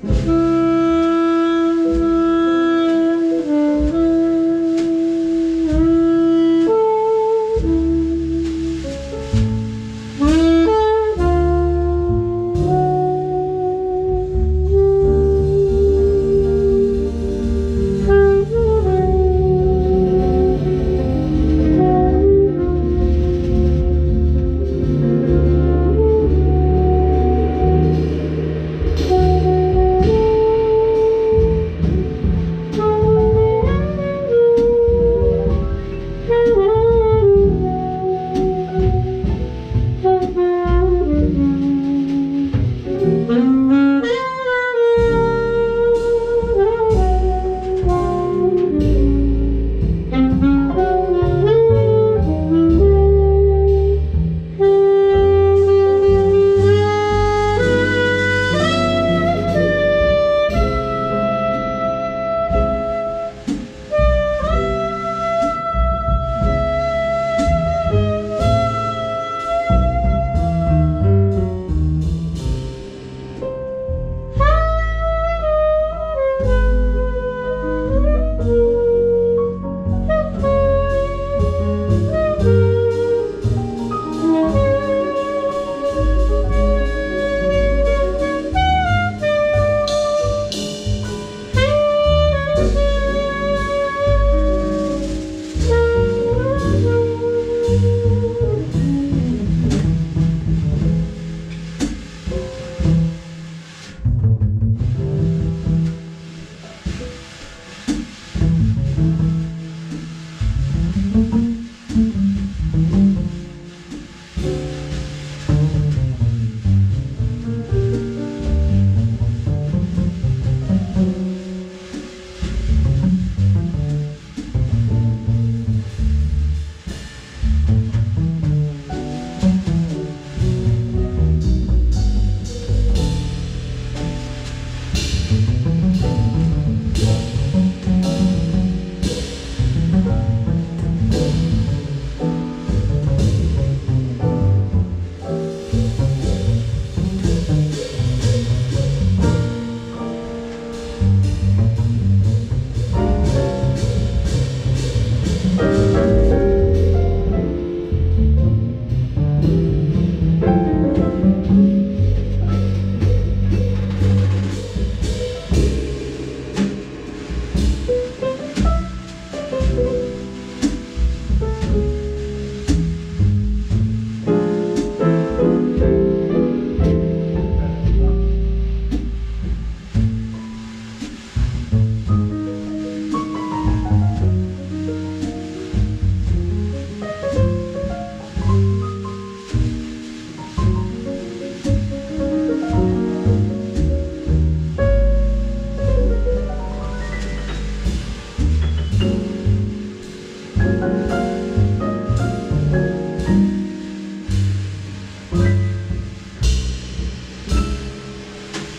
Mm-hmm.